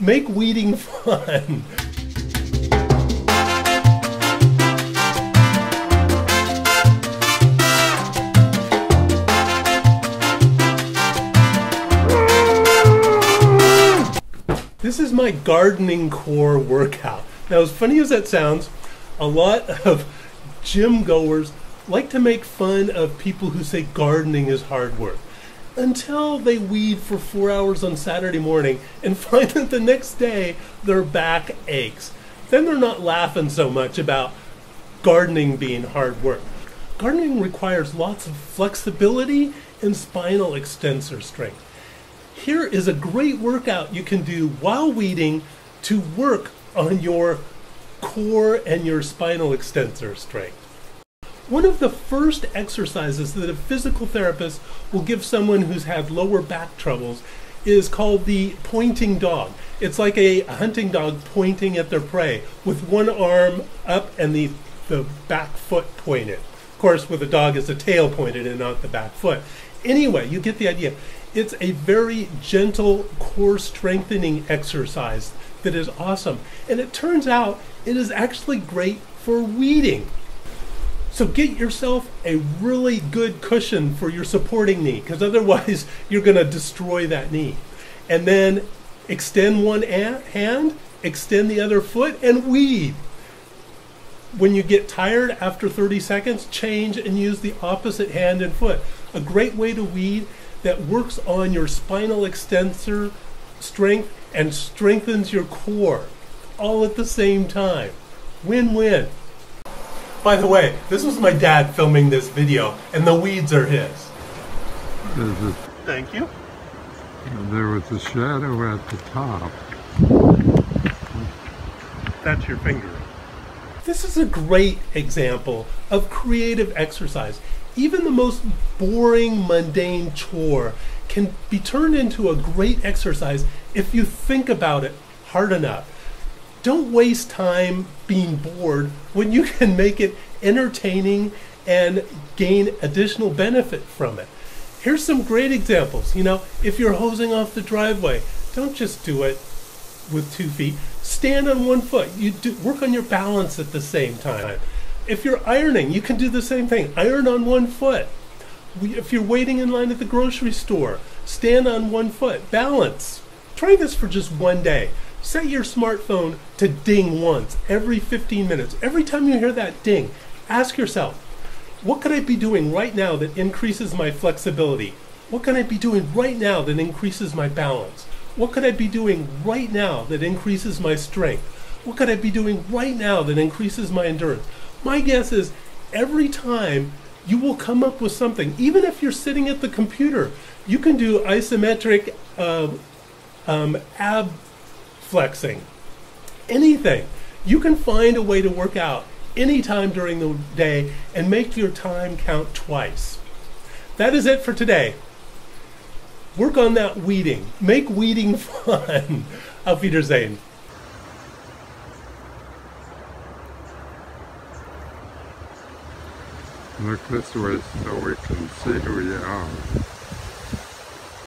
Make weeding fun. This is my gardening core workout. Now, as funny as that sounds, a lot of gym goers like to make fun of people who say gardening is hard work until they weed for four hours on Saturday morning and find that the next day their back aches. Then they're not laughing so much about gardening being hard work. Gardening requires lots of flexibility and spinal extensor strength. Here is a great workout you can do while weeding to work on your core and your spinal extensor strength. One of the first exercises that a physical therapist will give someone who's had lower back troubles is called the pointing dog. It's like a hunting dog pointing at their prey with one arm up and the, the back foot pointed. Of course, with a dog, it's the tail pointed and not the back foot. Anyway, you get the idea. It's a very gentle core strengthening exercise that is awesome. And it turns out it is actually great for weeding. So get yourself a really good cushion for your supporting knee because otherwise you're going to destroy that knee. And then extend one hand, extend the other foot, and weed. When you get tired after 30 seconds, change and use the opposite hand and foot. A great way to weed that works on your spinal extensor strength and strengthens your core all at the same time. Win win. By the way, this was my dad filming this video, and the weeds are his. There's Thank you. a, there was a shadow at the top. That's your finger. This is a great example of creative exercise. Even the most boring, mundane chore can be turned into a great exercise if you think about it hard enough. Don't waste time being bored when you can make it entertaining and gain additional benefit from it. Here's some great examples. You know, if you're hosing off the driveway, don't just do it with two feet. Stand on one foot. You do work on your balance at the same time. If you're ironing, you can do the same thing. Iron on one foot. If you're waiting in line at the grocery store, stand on one foot. Balance. Try this for just one day. Set your smartphone to ding once every 15 minutes. Every time you hear that ding, ask yourself, what could I be doing right now that increases my flexibility? What can I be doing right now that increases my balance? What could I be doing right now that increases my strength? What could I be doing right now that increases my endurance? My guess is every time you will come up with something, even if you're sitting at the computer, you can do isometric uh, um, ab flexing, anything. You can find a way to work out anytime during the day and make your time count twice. That is it for today. Work on that weeding. Make weeding fun. Auf Wiedersehen. Look this way so we can see who you are.